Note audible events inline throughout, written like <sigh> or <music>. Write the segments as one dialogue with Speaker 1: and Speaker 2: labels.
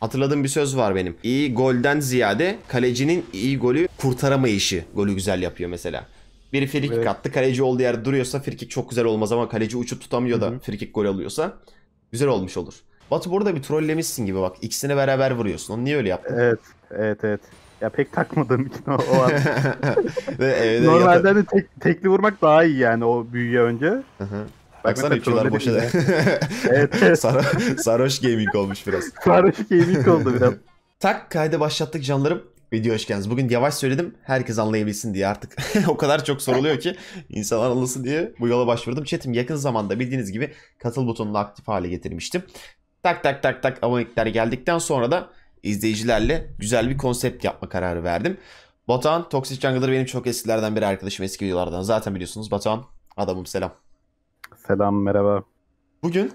Speaker 1: Hatırladığım bir söz var benim. İyi golden ziyade kalecinin iyi golü kurtaramayışı golü güzel yapıyor mesela. Biri frikik
Speaker 2: Evet.
Speaker 1: attı. Kaleci olduğu yerde duruyorsa frikik çok güzel olmaz ama kaleci uçup tutamıyor da frikik gol alıyorsa güzel olmuş olur. Batu burada bir trollemişsin gibi bak. İkisini beraber vuruyorsun. Onu niye öyle yaptın?
Speaker 2: Evet, evet, evet. Ya pek takmadığım için o, o an. <laughs> Normalde hani tek, tekli vurmak daha iyi yani o büyüye önce.
Speaker 1: Hı hı. Baksana üçüler boşa da. <laughs>
Speaker 2: Evet.
Speaker 1: Sar- Sarhoş gaming olmuş biraz.
Speaker 2: Sarhoş gaming oldu biraz. <laughs>
Speaker 1: Tak kayda başlattık canlarım. Video hoş geldiniz. Bugün yavaş söyledim. Herkes anlayabilsin diye artık. <laughs> o kadar çok soruluyor ki insanlar anlasın diye bu yola başvurdum. Chat'im yakın zamanda bildiğiniz gibi katıl butonunu aktif hale getirmiştim. Tak tak tak tak abonelikler geldikten sonra da izleyicilerle güzel bir konsept yapma kararı verdim. Batuhan, Toxic Jungler benim çok eskilerden biri arkadaşım eski videolardan. Zaten biliyorsunuz Batuhan adamım selam.
Speaker 2: Selam, merhaba.
Speaker 1: Bugün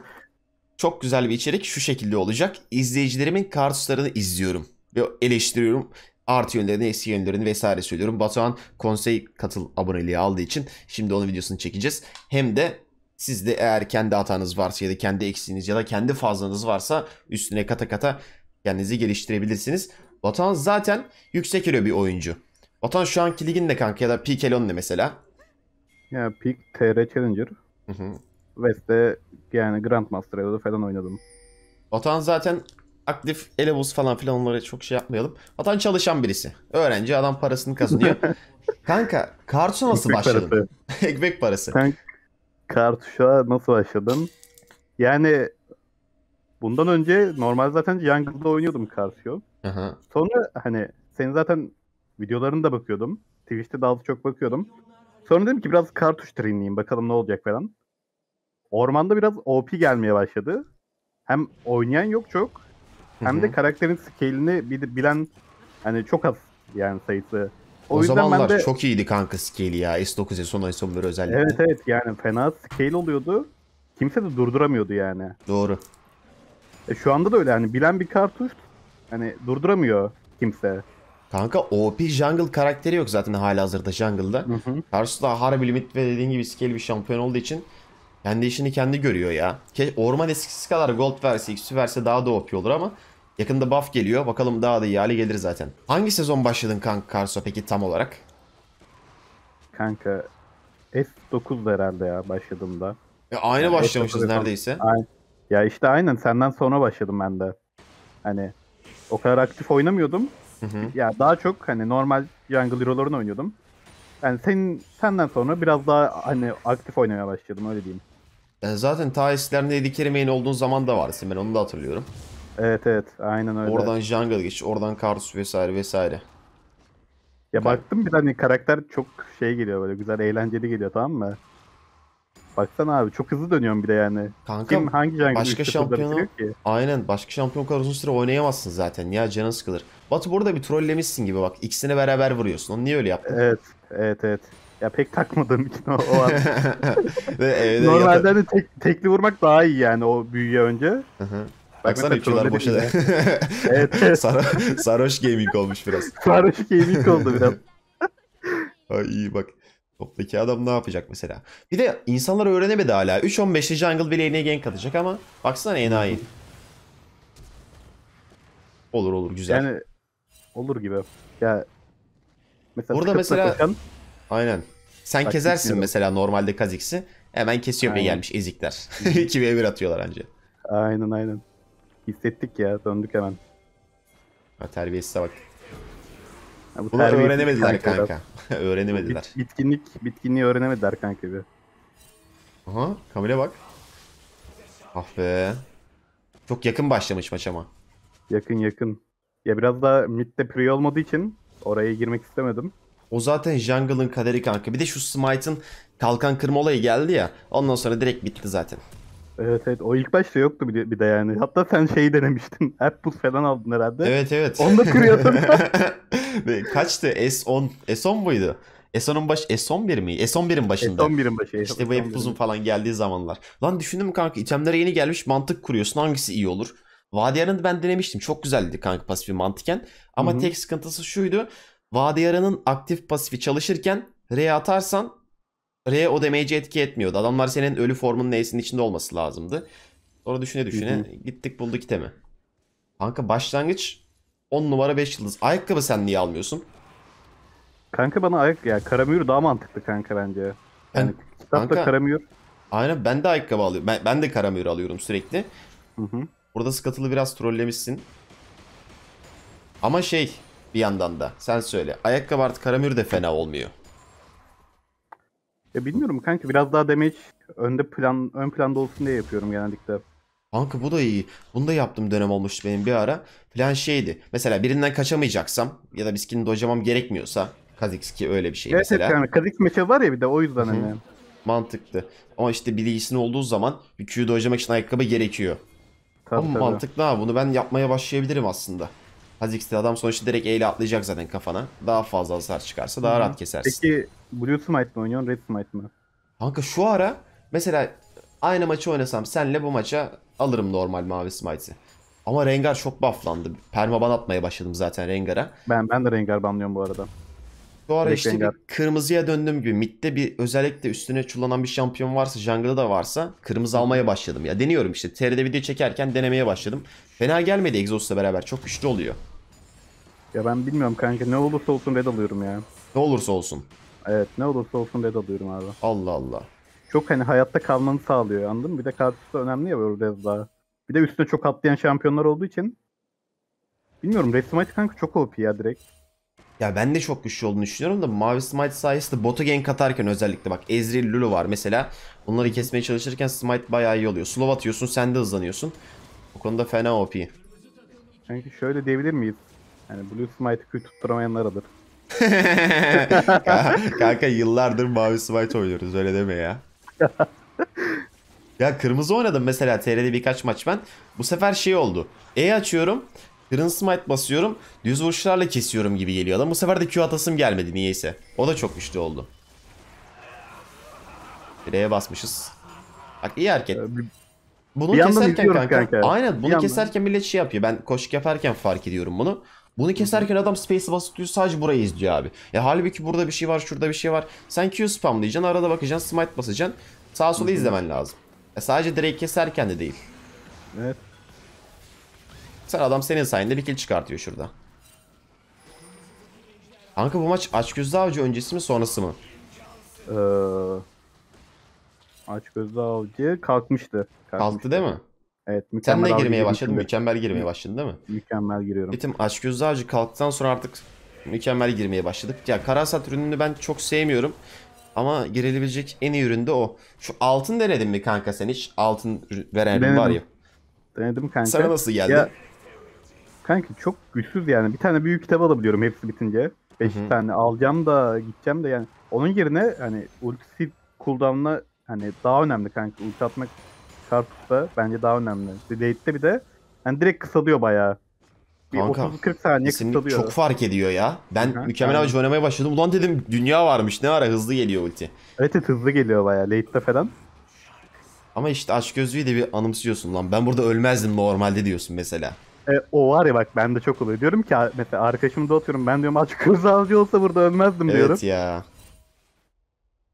Speaker 1: çok güzel bir içerik şu şekilde olacak. İzleyicilerimin kartuslarını izliyorum ve eleştiriyorum. Artı yönlerini, eksi yönlerini vesaire söylüyorum. Batuhan konsey katıl aboneliği aldığı için şimdi onun videosunu çekeceğiz. Hem de siz de eğer kendi hatanız varsa ya da kendi eksiğiniz ya da kendi fazlanız varsa üstüne kata kata kendinizi geliştirebilirsiniz. Batuhan zaten yüksek elo bir oyuncu. Batuhan şu anki ligin ne kanka ya da peak elon ne mesela?
Speaker 2: Ya Peak TR Challenger. West'te yani Grandmaster Elo'da falan oynadım.
Speaker 1: Batuhan zaten aktif elevuz falan filan onlara çok şey yapmayalım. Batuhan çalışan birisi. Öğrenci adam parasını kazanıyor. <laughs> Kanka Kartus'a nasıl
Speaker 2: Ekmek
Speaker 1: başladın?
Speaker 2: parası. <laughs>
Speaker 1: Ekmek parası.
Speaker 2: Sen kartuşa nasıl başladın? Yani bundan önce normal zaten Jungle'da oynuyordum kartuşu. Sonra hani senin zaten videolarını da bakıyordum. Twitch'te daha çok bakıyordum. Sonra dedim ki biraz kartuş trainleyeyim bakalım ne olacak falan. Ormanda biraz OP gelmeye başladı. Hem oynayan yok çok hem de karakterin scale'ini bil- bilen hani çok az yani sayısı.
Speaker 1: O,
Speaker 2: ben
Speaker 1: zamanlar
Speaker 2: de-
Speaker 1: çok iyiydi kanka scale'i ya. S9, S10, S11 özellikle.
Speaker 2: Evet evet yani fena scale oluyordu. Kimse de durduramıyordu yani.
Speaker 1: Doğru.
Speaker 2: E, şu anda da öyle hani bilen bir kartuş hani durduramıyor kimse.
Speaker 1: Kanka OP jungle karakteri yok zaten hala hazırda jungle'da.
Speaker 2: Hı hı.
Speaker 1: Karşısı da harbi limit ve dediğin gibi scale bir şampiyon olduğu için kendi işini kendi görüyor ya. Orman eskisi kadar gold verse, XP verse daha da OP olur ama yakında buff geliyor. Bakalım daha da iyi hale gelir zaten. Hangi sezon başladın kanka Karso peki tam olarak?
Speaker 2: Kanka S9'da herhalde ya başladığımda.
Speaker 1: E, aynı
Speaker 2: Yani
Speaker 1: başlamışız
Speaker 2: S9 'da
Speaker 1: neredeyse.
Speaker 2: Aynen. Ya işte aynen senden sonra başladım ben de. Hani o kadar aktif oynamıyordum.
Speaker 1: Hı hı.
Speaker 2: Ya daha çok hani normal jungle hero'larını oynuyordum. Yani senin senden sonra biraz daha hani aktif oynamaya başladım öyle diyeyim.
Speaker 1: E, zaten ta eskilerinde Eddie Carey olduğun zaman da vardı ben onu da hatırlıyorum.
Speaker 2: Evet evet aynen öyle.
Speaker 1: Oradan jungle geç, oradan Kartus vesaire vesaire.
Speaker 2: Ya baktım bir hani karakter çok şey geliyor böyle güzel eğlenceli geliyor tamam mı? Baksana abi çok hızlı dönüyorum bir de yani.
Speaker 1: Kanka
Speaker 2: Kim hangi jungle
Speaker 1: başka şampiyonu-
Speaker 2: ki?
Speaker 1: Aynen başka şampiyon kadar uzun süre oynayamazsın zaten ya canın sıkılır. Batu burada bir trollemişsin gibi bak ikisini beraber vuruyorsun onu niye öyle yaptın?
Speaker 2: Evet evet evet. Ya pek takmadığım için o, o an. <laughs>
Speaker 1: Evde
Speaker 2: Normalde
Speaker 1: yata-
Speaker 2: hani tek, tekli vurmak daha iyi yani o büyüye önce.
Speaker 1: Hı hı. Baksana üçüler boşa da. <laughs>
Speaker 2: Evet evet.
Speaker 1: Sar- sarhoş gaming olmuş biraz. <laughs>
Speaker 2: Sarhoş gaming oldu biraz.
Speaker 1: Ay iyi bak. Toptaki adam ne yapacak mesela? Bir de insanlar öğrenemedi hala. 3-15'li jungle lane'e gank atacak ama baksana enayi. Olur olur güzel.
Speaker 2: Yani olur gibi. Ya mesela
Speaker 1: Burada mesela-
Speaker 2: takılırken-
Speaker 1: Aynen. Sen
Speaker 2: Bak,
Speaker 1: kezersin
Speaker 2: gitmiyorum.
Speaker 1: mesela normalde Kha'Zix'i. Hemen kesiyor
Speaker 2: Aynen.
Speaker 1: gelmiş ezikler. <laughs> 2v1 atıyorlar anca.
Speaker 2: Aynen aynen. Hissettik ya döndük hemen.
Speaker 1: Ha, terbiyesize bak.
Speaker 2: Ya bu
Speaker 1: Bunu öğrenemediler
Speaker 2: kanka.
Speaker 1: kanka. <laughs> öğrenemediler.
Speaker 2: Bit- bitkinlik, bitkinliği öğrenemediler kanka bir.
Speaker 1: Aha Kamil'e bak. Ah be. Çok yakın başlamış maç ama.
Speaker 2: Yakın yakın. Ya biraz daha midde pre olmadığı için oraya girmek istemedim.
Speaker 1: O zaten jungle'ın kaderi kanka. Bir de şu Smite'ın kalkan kırma olayı geldi ya. Ondan sonra direkt bitti zaten.
Speaker 2: Evet evet o ilk başta yoktu bir de, bir de yani. Hatta sen şeyi denemiştin. <laughs> Apples falan aldın herhalde.
Speaker 1: Evet evet.
Speaker 2: Onu da kırıyordun. <laughs> <laughs>
Speaker 1: Kaçtı? S10. S10 muydu? S10'un baş S11 mi? S11'in başında.
Speaker 2: S11'in başı.
Speaker 1: İşte bu
Speaker 2: S11'in.
Speaker 1: hep uzun falan geldiği zamanlar. Lan düşündüm kanka itemlere yeni gelmiş mantık kuruyorsun hangisi iyi olur? Vadiyarını ben denemiştim. Çok güzeldi kanka pasifi mantıken. Ama
Speaker 2: Hı hı.
Speaker 1: tek sıkıntısı şuydu. Vadiyarının aktif pasifi çalışırken R atarsan R o damage'i etki etmiyordu. Adamlar senin ölü formunun N'sinin içinde olması lazımdı. Sonra düşüne düşüne gittik bulduk itemi. Kanka başlangıç 10 numara 5 yıldız. Ayakkabı sen niye almıyorsun?
Speaker 2: Kanka bana ayak ya Karamür daha mantıklı kanka bence. Yani kitapta
Speaker 1: kanka-
Speaker 2: Karamür.
Speaker 1: Aynen ben de ayakkabı alıyorum. Ben, ben de karamür alıyorum sürekli.
Speaker 2: Hı hı.
Speaker 1: Burada skatılı biraz trollemişsin. Ama şey bir yandan da sen söyle. Ayakkabı artı karamür de fena olmuyor.
Speaker 2: Ya bilmiyorum kanka biraz daha damage önde plan ön planda olsun diye yapıyorum genellikle.
Speaker 1: Kanka bu da iyi. Bunu da yaptığım dönem olmuştu benim bir ara. Plan şeydi. Mesela birinden kaçamayacaksam ya da biskini dojamam gerekmiyorsa. Kha'Zix ki öyle bir şey
Speaker 2: Evet,
Speaker 1: mesela.
Speaker 2: evet yani Kha'Zix meçe var ya bir de o yüzden
Speaker 1: Hı.
Speaker 2: hani.
Speaker 1: Mantıklı. Ama işte bilgisinin olduğu zaman bir Q'yu dojlamak için ayakkabı gerekiyor.
Speaker 2: Tabii,
Speaker 1: Ama
Speaker 2: tabii.
Speaker 1: mantıklı ha. Bunu ben yapmaya başlayabilirim aslında. Kha'Zix'te adam sonuçta direkt E ile atlayacak zaten kafana. Daha fazla hasar çıkarsa daha
Speaker 2: Hı hı.
Speaker 1: rahat kesersin.
Speaker 2: Peki Blue Smite mi oynuyorsun Red Smite mi?
Speaker 1: Kanka şu ara mesela aynı maçı oynasam senle bu maça alırım normal mavi smite'i. Ama Rengar çok bufflandı. Permaban atmaya başladım zaten Rengar'a.
Speaker 2: Ben ben de Rengar banlıyorum bu arada.
Speaker 1: Şu ara
Speaker 2: Direkt
Speaker 1: işte bir kırmızıya döndüğüm gibi midde bir özellikle üstüne çullanan bir şampiyon varsa jungle'da da varsa kırmızı almaya başladım ya. Deniyorum işte. TR'de video çekerken denemeye başladım. Fena gelmedi Exhaust'la beraber. Çok güçlü oluyor.
Speaker 2: Ya ben bilmiyorum kanka ne olursa olsun red alıyorum ya.
Speaker 1: Ne olursa olsun.
Speaker 2: Evet ne olursa olsun red alıyorum abi.
Speaker 1: Allah Allah.
Speaker 2: Çok hani hayatta kalmanı sağlıyor anladın mı? Bir de karşısı önemli ya böyle red daha. Bir de üstüne çok atlayan şampiyonlar olduğu için. Bilmiyorum Red Smite kanka çok OP ya direkt.
Speaker 1: Ya ben de çok güçlü olduğunu düşünüyorum da Mavi Smite sayesinde botu gank atarken özellikle bak Ezreal Lulu var mesela. Bunları kesmeye çalışırken Smite bayağı iyi oluyor. Slow atıyorsun sen de hızlanıyorsun. O konuda fena OP.
Speaker 2: Kanka şöyle diyebilir miyiz? Yani Blue Smite'ı kötü tutturamayanlar alır. <laughs>
Speaker 1: Kanka yıllardır Mavi Smite oynuyoruz öyle deme ya. <laughs> ya kırmızı oynadım mesela TR'de birkaç maç ben. Bu sefer şey oldu. E açıyorum. Kırmızı Smite basıyorum. Düz vuruşlarla kesiyorum gibi geliyor adam. Bu sefer de Q atasım gelmedi niyeyse. O da çok güçlü oldu. Direğe basmışız. Bak iyi hareket.
Speaker 2: Ee, bir-
Speaker 1: Bunu
Speaker 2: Bir
Speaker 1: keserken kanka,
Speaker 2: kanka.
Speaker 1: aynen
Speaker 2: Bir
Speaker 1: bunu
Speaker 2: yandan.
Speaker 1: keserken millet şey yapıyor. Ben koşuk yaparken fark ediyorum bunu. Bunu keserken adam space'e basıp sadece burayı izliyor abi. Ya halbuki burada bir şey var, şurada bir şey var. Sen Q spamlayacaksın, arada bakacaksın, smite basacaksın. Sağa sola izlemen lazım. Ya sadece direkt keserken de değil.
Speaker 2: evet.
Speaker 1: Sen adam senin sayende bir kill çıkartıyor şurada. Kanka bu maç açgözlü avcı öncesi mi sonrası mı?
Speaker 2: Ee, aç gözlü avcı kalkmıştı.
Speaker 1: Kalktı değil mi?
Speaker 2: Evet
Speaker 1: Sen
Speaker 2: mükemmel
Speaker 1: de
Speaker 2: avcı
Speaker 1: girmeye başladın, mükemmel girmeye başladın değil mi?
Speaker 2: Mükemmel giriyorum.
Speaker 1: Bitim açgözlü avcı kalktıktan sonra artık mükemmel girmeye başladık. Ya Karasat ürününü ben çok sevmiyorum. Ama girilebilecek en iyi ürün de o. Şu altın denedin mi kanka sen hiç? Altın veren ürün var ya.
Speaker 2: Denedim. Kanka.
Speaker 1: Sana nasıl geldi?
Speaker 2: Ya, kanka çok güçsüz yani. Bir tane büyük kitap alabiliyorum hepsi bitince. 5
Speaker 1: Hı hı.
Speaker 2: tane alacağım da gideceğim de yani. Onun yerine hani ultisi cooldown'la hani daha önemli kanka. Ulti atmak kartuşta bence daha önemli. Late'de bir de hani direkt kısalıyor bayağı. Bir
Speaker 1: Kanka,
Speaker 2: 30-40 saniye kısalıyor.
Speaker 1: çok fark ediyor ya. Ben
Speaker 2: hı,
Speaker 1: mükemmel avcı oynamaya başladım. Ulan dedim dünya varmış ne ara hızlı geliyor ulti.
Speaker 2: Evet evet, hızlı geliyor bayağı late'de falan.
Speaker 1: Ama işte açgözlüğü de bir anımsıyorsun lan. Ben burada ölmezdim normalde diyorsun mesela.
Speaker 2: E, o var ya bak bende çok oluyor. Diyorum ki mesela arkadaşımı da atıyorum. Ben diyorum aç kız avcı olsa burada ölmezdim diyorum.
Speaker 1: Evet ya.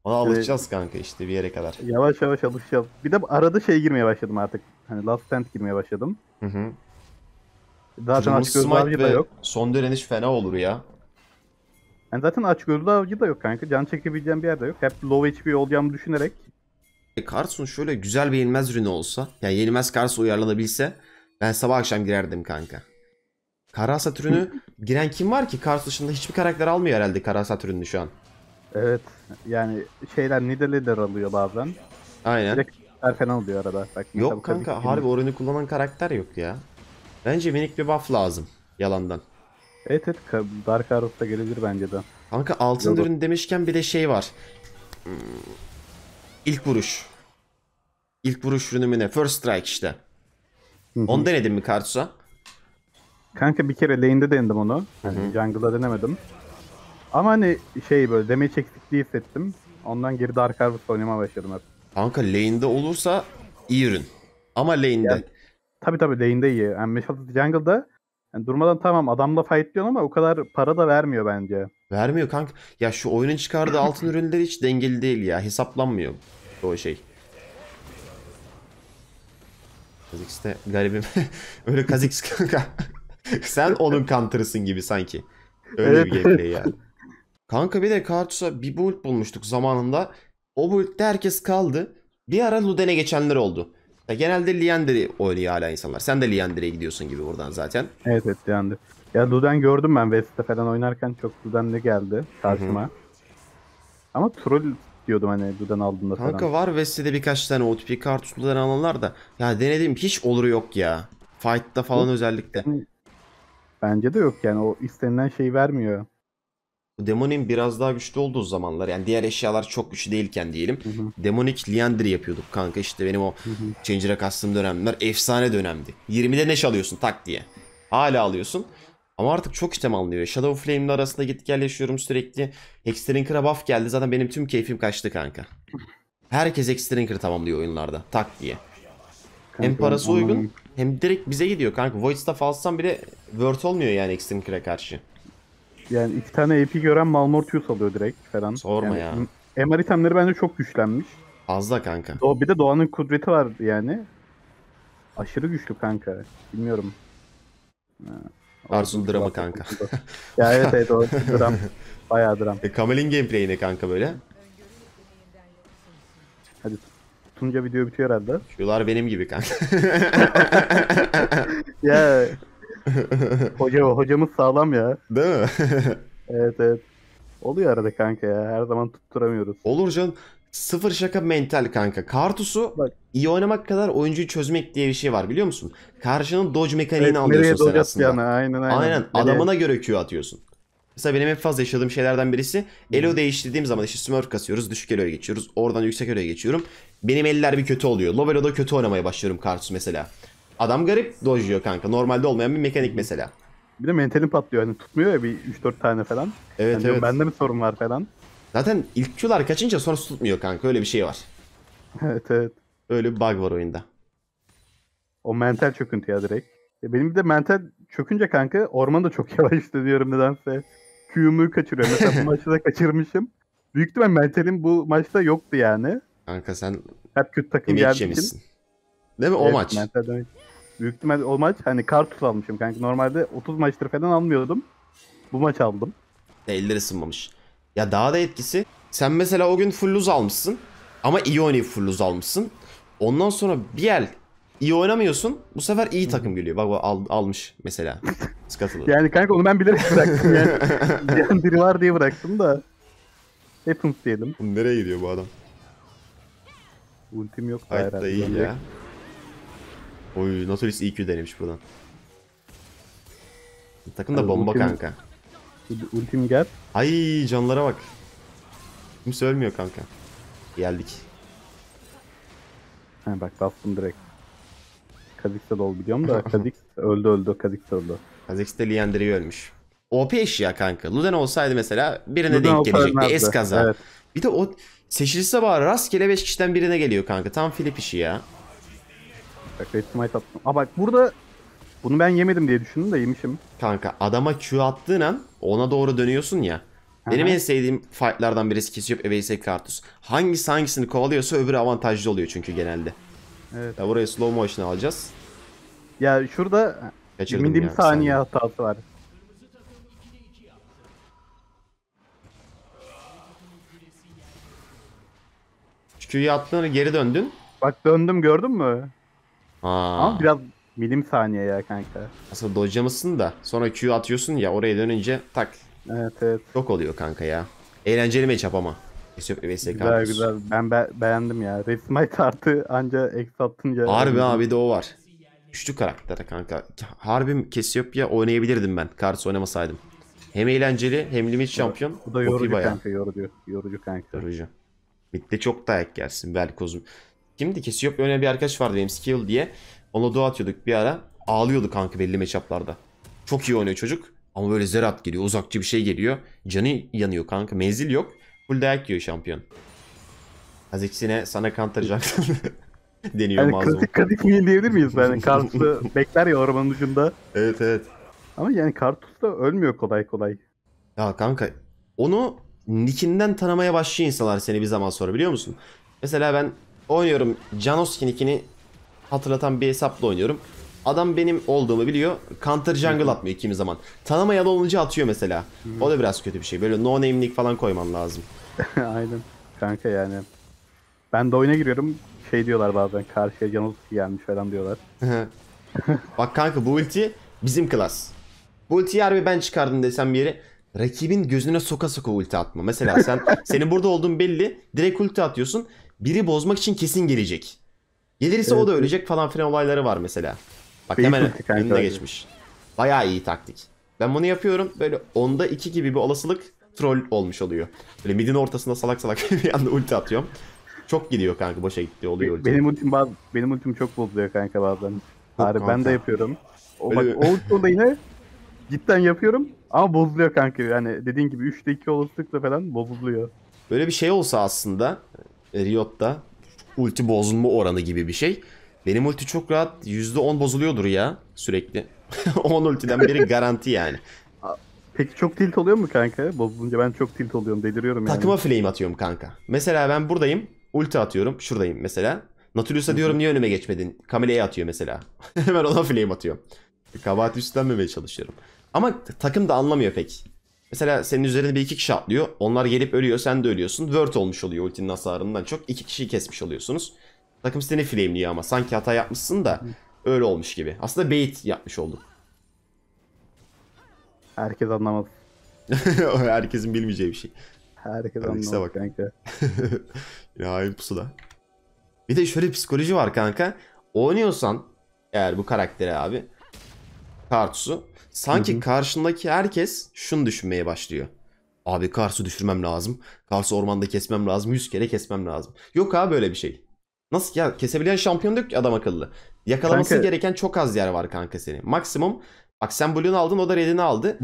Speaker 1: Ona alışacağız kanka işte bir yere kadar.
Speaker 2: Yavaş yavaş alışacağız. Bir de arada şey girmeye başladım artık. Hani Last Stand girmeye başladım.
Speaker 1: Hı hı.
Speaker 2: Zaten
Speaker 1: Kırmızı
Speaker 2: gözlü
Speaker 1: smite
Speaker 2: avcı da yok.
Speaker 1: Son direniş fena olur ya.
Speaker 2: Yani zaten aç gözlü avcı da yok kanka. Can çekebileceğim bir yerde yok. Hep low HP olacağımı düşünerek.
Speaker 1: E, Karsun şöyle güzel bir yenilmez ürünü olsa. Yani yenilmez Kars uyarlanabilse. Ben sabah akşam girerdim kanka. Karasat ürünü <laughs> giren kim var ki? Kars dışında hiçbir karakter almıyor herhalde Karasat ürünü şu an.
Speaker 2: Evet. Yani şeyler Nidalee'ler alıyor bazen.
Speaker 1: Aynen.
Speaker 2: Direkt falan alıyor arada. Bak,
Speaker 1: Yok kanka harbi ürünü kullanan karakter yok ya. Bence minik bir buff lazım. Yalandan.
Speaker 2: Evet evet. Dark Arrow'da gelebilir bence de.
Speaker 1: Kanka altın
Speaker 2: Yok.
Speaker 1: ürün demişken bir de şey var. Hmm, İlk vuruş. İlk vuruş ürünü mü ne? First strike işte.
Speaker 2: Hı hı.
Speaker 1: Onu denedin mi Kartus'a?
Speaker 2: Kanka bir kere lane'de denedim onu.
Speaker 1: Hı.
Speaker 2: jungle'da denemedim. Ama hani şey böyle damage eksikliği hissettim. Ondan geri Dark Harvest oynamaya başladım hep.
Speaker 1: Kanka lane'de olursa iyi ürün. Ama lane'de
Speaker 2: Ya- Tabi tabi lane'de iyi. Yani mesela jungle'da yani durmadan tamam adamla fightlıyorsun ama o kadar para da vermiyor bence.
Speaker 1: vermiyor kanka. Ya şu oyunun çıkardığı altın <laughs> ürünleri hiç dengeli değil ya. Hesaplanmıyor o şey. Kha'Zix'te garibim. <laughs> Öyle Kha'Zix kanka. <laughs> Sen onun counter'ısın gibi sanki. Öyle bir
Speaker 2: Evet.
Speaker 1: gameplay yani. Kanka bir de Kartus'a bir build bulmuştuk zamanında. O build'de herkes kaldı. Bir ara Luden'e geçenler oldu. Ya genelde Liander'i oynuyor hala insanlar. Sen de Liander'e gidiyorsun gibi buradan zaten.
Speaker 2: Evet evet yani. Ya Luden gördüm ben West'te falan oynarken çok Luden de geldi karşıma. Ama troll diyordum hani Luden aldığında
Speaker 1: Kanka
Speaker 2: falan.
Speaker 1: var West'te birkaç tane OTP Kartus Luden alanlar da. Ya denedim hiç oluru yok ya. Fight'ta falan
Speaker 2: Yok.
Speaker 1: özellikle.
Speaker 2: Bence de yok yani o istenilen şeyi vermiyor.
Speaker 1: Bu Demonin biraz daha güçlü olduğu zamanlar yani diğer eşyalar çok güçlü değilken diyelim.
Speaker 2: Hı hı,
Speaker 1: Demonic Liander yapıyorduk kanka işte benim o
Speaker 2: hı hı.
Speaker 1: Changer'a kastığım dönemler efsane dönemdi. 20'de neş alıyorsun tak diye. Hala alıyorsun. Ama artık çok item alınıyor. Shadow Flame'le arasında git gel yaşıyorum sürekli. Hexdrinker'a buff geldi. Zaten benim tüm keyfim kaçtı kanka. Herkes Hexdrinker tamamlıyor oyunlarda. Tak diye. Hem
Speaker 2: Kanka,
Speaker 1: parası
Speaker 2: ondan-
Speaker 1: uygun hem direkt bize gidiyor kanka. Void Staff alsam bile worth olmuyor yani Hexdrinker'a karşı.
Speaker 2: Yani iki tane AP gören Malmortius alıyor direkt falan.
Speaker 1: Sorma
Speaker 2: yani, MR itemleri bence çok güçlenmiş.
Speaker 1: Fazla kanka.
Speaker 2: O bir de Doğan'ın kudreti var yani. Aşırı güçlü kanka. Bilmiyorum. Ha,
Speaker 1: dramı kanka.
Speaker 2: ya evet evet o dram. <laughs> Bayağı dram.
Speaker 1: E Kamel'in gameplay ne kanka böyle?
Speaker 2: Hadi tutunca video bitiyor herhalde.
Speaker 1: Şular benim gibi kanka. <laughs>
Speaker 2: Ya hoca hocamız sağlam ya.
Speaker 1: Değil mi? <laughs>
Speaker 2: Evet evet. Oluyor arada kanka ya. Her zaman tutturamıyoruz.
Speaker 1: Olur canım. Sıfır şaka mental kanka. Kartus'u
Speaker 2: Bak.
Speaker 1: iyi oynamak kadar oyuncuyu çözmek diye bir şey var biliyor musun? Karşının dodge mekaniğini
Speaker 2: Evet,
Speaker 1: alıyorsun sen aslında.
Speaker 2: atacağını, Aynen aynen.
Speaker 1: Aynen.
Speaker 2: Nereye-
Speaker 1: Adamına göre Q atıyorsun. Mesela benim en fazla yaşadığım şeylerden birisi elo değiştirdiğim zaman işte smurf kasıyoruz. Düşük eloya geçiyoruz. Oradan yüksek eloya geçiyorum. Benim eller bir kötü oluyor. Low elo'da kötü oynamaya başlıyorum Kartus mesela. Adam garip dojluyor kanka. Normalde olmayan bir mekanik mesela.
Speaker 2: Bir de mentalim patlıyor. Hani tutmuyor ya bir 3-4 tane falan.
Speaker 1: Evet
Speaker 2: diyorum,
Speaker 1: evet.
Speaker 2: Bende mi sorun var falan.
Speaker 1: Zaten ilk Q'lar kaçınca sonra tutmuyor kanka. Öyle bir şey var. <laughs>
Speaker 2: evet evet.
Speaker 1: Öyle bir bug var oyunda.
Speaker 2: O mental çöküntü ya direkt. Ya benim bir de mental çökünce kanka orman da çok <laughs> yavaş hissediyorum nedense. Q'mu kaçırıyorum. Mesela bu <laughs> maçta da kaçırmışım. Büyük ihtimal mentalim bu maçta yoktu yani.
Speaker 1: Kanka sen
Speaker 2: Hep kötü takım geldiği için.
Speaker 1: Değil mi o
Speaker 2: Evet,
Speaker 1: maç?
Speaker 2: mental. Büyük ihtimal o maç hani kartus almışım kanka. Normalde 30 maçtır falan almıyordum. Bu maç aldım.
Speaker 1: Elleri ısınmamış. Ya daha da etkisi. Sen mesela o gün full lose almışsın. Ama iyi oynayıp full lose almışsın. Ondan sonra bir el iyi oynamıyorsun. Bu sefer iyi takım geliyor. Bak bak al- almış mesela. Scuttle'ı. <laughs>
Speaker 2: Yani kanka onu ben bilerek bıraktım yani. <laughs> yani biri var diye bıraktım da. Happens diyelim.
Speaker 1: Nereye gidiyor bu adam?
Speaker 2: Ultim yok da herhalde.
Speaker 1: de iyi ya. Oy Nautilus EQ denemiş buradan. Takım da
Speaker 2: Abi
Speaker 1: bomba
Speaker 2: ultim-
Speaker 1: kanka.
Speaker 2: Ul- Ultim gel.
Speaker 1: Ay canlara bak. Kimse ölmüyor kanka. Geldik.
Speaker 2: Ha bak bastım direkt. Kha'Zix'te de ol biliyorum da <laughs> Kha'Zix öldü öldü Kha'Zix öldü.
Speaker 1: Kazakistan'da Liandry ölmüş. OP eşya kanka. Luden olsaydı mesela birine
Speaker 2: Luden
Speaker 1: denk
Speaker 2: olsa
Speaker 1: gelecekti.
Speaker 2: ölmezdi.
Speaker 1: Es kaza.
Speaker 2: Evet.
Speaker 1: Bir de o seçilirse bari rastgele 5 kişiden birine geliyor kanka. Tam Filip işi ya.
Speaker 2: Bak Red Smite attım. Aa bak burada bunu ben yemedim diye düşündüm de yemişim.
Speaker 1: Kanka adama Q attığın an ona doğru dönüyorsun ya. Benim en sevdiğim fightlardan birisi Kesiop Eveyse Kartus. Hangisi hangisini kovalıyorsa öbürü avantajlı oluyor çünkü genelde.
Speaker 2: Evet.
Speaker 1: Ya buraya slow motion alacağız.
Speaker 2: Ya şurada
Speaker 1: Kaçırdım ya,
Speaker 2: saniye hatası var.
Speaker 1: Şu Q'yu attığını geri döndün.
Speaker 2: Bak döndüm gördün mü?
Speaker 1: Aa,
Speaker 2: Ama biraz milim saniye ya kanka.
Speaker 1: aslında dodge'lamışsın da sonra Q atıyorsun ya oraya dönünce tak
Speaker 2: Evet evet.
Speaker 1: Çok oluyor kanka ya. Eğlenceli matchup ama. Kesiop Eveyse
Speaker 2: Güzel
Speaker 1: Kartus.
Speaker 2: güzel. Ben be- beğendim ya. Red Smite artı anca X attınca.
Speaker 1: Harbi abi de o var. Güçlü karakter kanka. Harbi Cassiopeia oynayabilirdim ben. Kartus oynamasaydım. Hem eğlenceli hem limit şampiyon.
Speaker 2: Bu da yorucu kanka yorucu. Yorucu kanka.
Speaker 1: Yorucu. Mid'de çok dayak yersin Velkoz'um. Şimdi Cassiopeia oynayan bir arkadaş vardı benim Skill diye. Ona dua atıyorduk bir ara. Ağlıyordu kanka belli matchuplarda. Çok iyi oynuyor çocuk. Ama böyle zerat geliyor. Uzakçı bir şey geliyor. Canı yanıyor kanka. Menzil yok. Full dayak yiyor şampiyon. Azix'ine sana kantıracaktım. <laughs> Deniyor
Speaker 2: Yani
Speaker 1: mazlum.
Speaker 2: klasik Kha'Zix main diyebilir miyiz? Yani <laughs> Kartus'u bekler ya ormanın ucunda.
Speaker 1: Evet evet.
Speaker 2: Ama yani Kartus da ölmüyor kolay kolay.
Speaker 1: Ya kanka onu nickinden tanımaya başlıyor insanlar seni bir zaman sonra biliyor musun? Mesela ben oynuyorum Janoski nickini hatırlatan bir hesapla oynuyorum. Adam benim olduğumu biliyor. Counter jungle atmıyor kimi zaman. Tanımayan olunca atıyor mesela. O da biraz kötü bir şey. Böyle no name'lik falan koyman lazım. <laughs>
Speaker 2: Aynen. Kanka yani. Ben de oyuna giriyorum. Şey diyorlar bazen karşıya ultisi gelmiş falan diyorlar.
Speaker 1: Bak kanka bu ulti bizim klas. Bu ultiyi harbi ben çıkardım desem bir yere rakibin gözüne soka soka ulti atma. Mesela sen senin burada olduğun belli. Direkt ulti atıyorsun. Biri bozmak için kesin gelecek. Gelirse o da
Speaker 2: Evet.
Speaker 1: ölecek falan filan olayları var mesela. Bak hemen
Speaker 2: ulti
Speaker 1: önüne geçmiş. Bayağı iyi taktik. Ben bunu yapıyorum. Böyle onda iki gibi bir olasılık troll olmuş oluyor. Böyle midin ortasında salak salak <laughs> bir anda ulti atıyorum. Çok gidiyor kanka boşa gitti oluyor ulti.
Speaker 2: Benim ultim baz benim ultim çok bozuluyor kanka bazen. Harbi ben de yapıyorum. O bak o ultimde da yine cidden yapıyorum ama bozuluyor kanka. Yani dediğin gibi 3'te 2 olasılıkla falan bozuluyor.
Speaker 1: Böyle bir şey olsa aslında Riot'ta ulti bozulma oranı gibi bir şey. Benim ulti çok rahat %10 bozuluyordur ya sürekli. <laughs> 10 ultiden biri garanti yani.
Speaker 2: Peki çok tilt oluyor mu kanka? Bozulunca ben çok tilt oluyorum deliriyorum yani.
Speaker 1: Takıma flame atıyorum kanka. Mesela ben buradayım. Ulti atıyorum. Şuradayım mesela. Nautilus'a diyorum niye önüme geçmedin? Kamele'ye atıyor mesela. <laughs> Hemen ona flame atıyorum. Kabahat üstlenmemeye çalışıyorum. Ama takım da anlamıyor pek. Mesela senin üzerine bir iki kişi atlıyor. Onlar gelip ölüyor sen de ölüyorsun. Word olmuş oluyor ultinin hasarından çok. iki kişiyi kesmiş oluyorsunuz. Takım seni flameliyor ama sanki hata yapmışsın da öyle olmuş gibi. Aslında bait yapmış olduk.
Speaker 2: Herkes anlamaz.
Speaker 1: O <laughs> Herkesin bilmeyeceği bir şey.
Speaker 2: Herkes anlamaz
Speaker 1: bak.
Speaker 2: kanka. <laughs>
Speaker 1: Yine hain pusuda. Bir de şöyle psikoloji var kanka. Oynuyorsan eğer bu karakteri abi Kartus'u sanki
Speaker 2: Hı hı.
Speaker 1: karşındaki herkes şunu düşünmeye başlıyor. Abi Kars'ı düşürmem lazım. Kars'ı ormanda kesmem lazım. 100 kere kesmem lazım. Yok abi böyle bir şey. Nasıl ya kesebilen şampiyon yok ki adam akıllı. Yakalaması
Speaker 2: Kanka-
Speaker 1: gereken çok az yer var kanka senin. Maksimum bak sen Blue'nu aldın o da Red'ini aldı.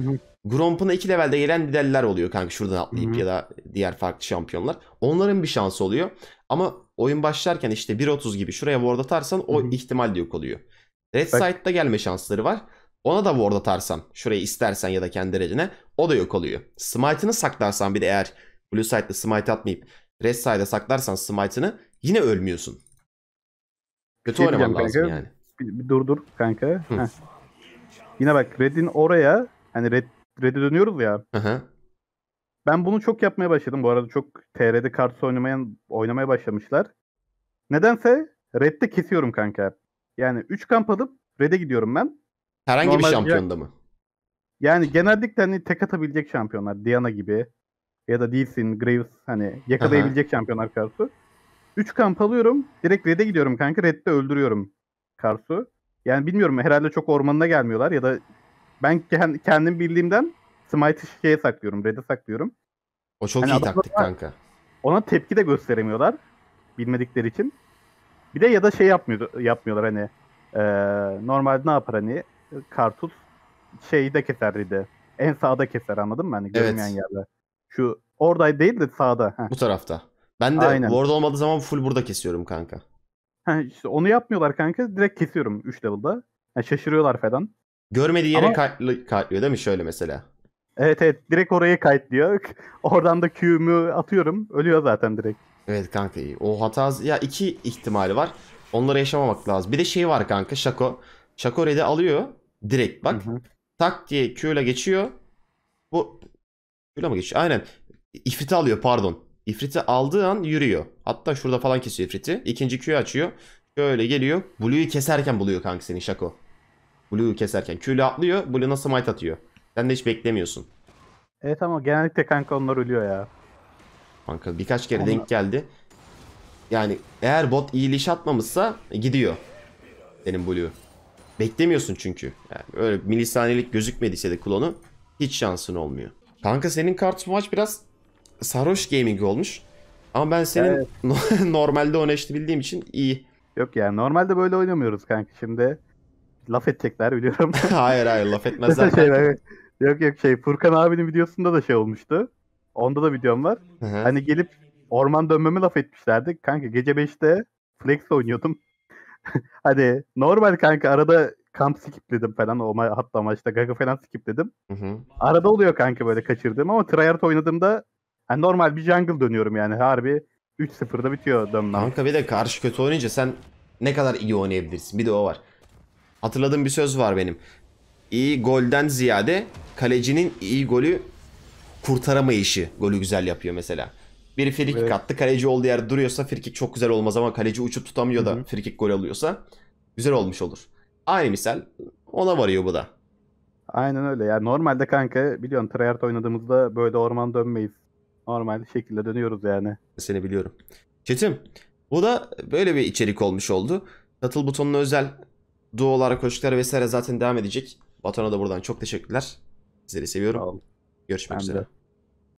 Speaker 1: Gromp'una 2 levelde gelen liderler oluyor kanka şuradan atlayıp
Speaker 2: Hı hı.
Speaker 1: ya da diğer farklı şampiyonlar. Onların bir şansı oluyor. Ama oyun başlarken işte 1.30 gibi şuraya ward atarsan o
Speaker 2: Hı hı.
Speaker 1: ihtimal de yok oluyor. Red
Speaker 2: Bak-
Speaker 1: Side'da gelme şansları var. Ona da ward atarsan şurayı istersen ya da kendi redine o da yok oluyor. Smite'ını saklarsan bir de eğer Blue Side'da smite atmayıp Red Side'a saklarsan smite'ını yine ölmüyorsun. Kötü
Speaker 2: şey
Speaker 1: oynaman lazım
Speaker 2: kanka.
Speaker 1: yani.
Speaker 2: Bir, bir dur dur kanka. Yine bak Red'in oraya hani Red, Red'e dönüyoruz ya.
Speaker 1: Hı hı.
Speaker 2: Ben bunu çok yapmaya başladım. Bu arada çok TR'de kart oynamayan oynamaya başlamışlar. Nedense Red'de kesiyorum kanka. Yani 3 kamp alıp Red'e gidiyorum ben.
Speaker 1: Herhangi bir
Speaker 2: Normal-
Speaker 1: şampiyonda mı?
Speaker 2: Yani genellikle hani tek atabilecek şampiyonlar. Diana gibi ya da Lee Sin, Graves hani yakalayabilecek şampiyonlar Karsu. 3 kamp alıyorum. Direkt Red'e gidiyorum kanka. Red'de öldürüyorum Karsu. Yani bilmiyorum herhalde çok ormanına gelmiyorlar ya da ben kend- kendim bildiğimden Smite'ı şeye saklıyorum. Red'e saklıyorum.
Speaker 1: O çok
Speaker 2: Hani
Speaker 1: iyi taktik kanka.
Speaker 2: Ona tepki de gösteremiyorlar. Bilmedikleri için. Bir de ya da şey yapmıyor, yapmıyorlar hani eee normalde ne yapar hani Kartus şeyi de keser. En sağda keser anladın mı? Hani görünmeyen yerde. Şu orada değil de sağda. Heh.
Speaker 1: Bu tarafta. Ben de
Speaker 2: Aynen.
Speaker 1: ward olmadığı zaman full burada kesiyorum kanka.
Speaker 2: Heh, işte onu yapmıyorlar kanka. Direkt kesiyorum 3 level'da. Yani şaşırıyorlar falan.
Speaker 1: Görmediği yere
Speaker 2: Ama-
Speaker 1: kayıtlı- kayıtlıyor değil mi şöyle mesela?
Speaker 2: Evet evet direkt oraya kayıtlıyor. <laughs> Oradan da Q'mu atıyorum. Ölüyor zaten direkt.
Speaker 1: Evet kanka iyi. O hata ya iki ihtimali var. Onları yaşamamak lazım. Bir de şey var kanka Şako. Şako red'i alıyor. Direkt bak.
Speaker 2: Hı hı.
Speaker 1: Tak diye Q ile geçiyor. Bu Q ile mi geçiyor? Aynen. İfriti alıyor pardon. İfriti aldığı an yürüyor. Hatta şurada falan kesiyor İfriti. İkinci Q'yu açıyor. Şöyle geliyor. Blue'yu keserken buluyor kanka seni Şako. Blue'yu keserken. Q ile atlıyor. Blue'una smite atıyor. Sen de hiç beklemiyorsun.
Speaker 2: Evet ama genellikle kanka onlar ölüyor ya.
Speaker 1: Kanka birkaç kere
Speaker 2: Ama-
Speaker 1: denk geldi. Yani eğer bot iyi leash atmamışsa gidiyor. Senin Blue. Beklemiyorsun çünkü. Yani öyle milisaniyelik gözükmediyse de klonu hiç şansın olmuyor. Kanka senin kart maç biraz sarhoş gaming olmuş. Ama ben senin
Speaker 2: Evet. <laughs>
Speaker 1: normalde oynaştı bildiğim için iyi.
Speaker 2: Yok yani normalde böyle oynamıyoruz kanka. Şimdi laf edecekler biliyorum. <laughs>
Speaker 1: hayır hayır laf <laughs> etmezler.
Speaker 2: Şey, evet. yok yok şey Furkan abinin videosunda da şey olmuştu. Onda da videom var. Hani gelip orman dönmeme laf etmişlerdi. Kanka gece 5'te flex oynuyordum. <laughs> hani normal kanka arada kamp skipledim falan. O ma- hatta maçta gaga falan skipledim.
Speaker 1: Hı hı.
Speaker 2: Arada oluyor kanka böyle kaçırdığım ama tryhard oynadığımda hani normal bir jungle dönüyorum yani. Harbi 3-0'da bitiyor dönmem.
Speaker 1: Kanka bir de karşı kötü oynayınca sen ne kadar iyi oynayabilirsin. Bir de o var. Hatırladığım bir söz var benim. İyi golden ziyade kalecinin iyi golü kurtaramayışı golü güzel yapıyor mesela. Biri frikik
Speaker 2: Evet.
Speaker 1: attı. Kaleci olduğu yerde duruyorsa frikik çok güzel olmaz ama kaleci uçup tutamıyor da
Speaker 2: hı.
Speaker 1: frikik gol alıyorsa güzel olmuş olur. Aynı misal ona varıyor bu da.
Speaker 2: Aynen öyle. Yani normalde kanka biliyorsun tryhard oynadığımızda böyle orman dönmeyiz. Normal şekilde dönüyoruz yani.
Speaker 1: Seni biliyorum. Çetim bu da böyle bir içerik olmuş oldu. Katıl butonuna özel duolar, koşuklar vesaire zaten devam edecek. Batuhan'a da buradan çok teşekkürler. Sizleri seviyorum. Görüşmek
Speaker 2: Ben
Speaker 1: üzere.
Speaker 2: de.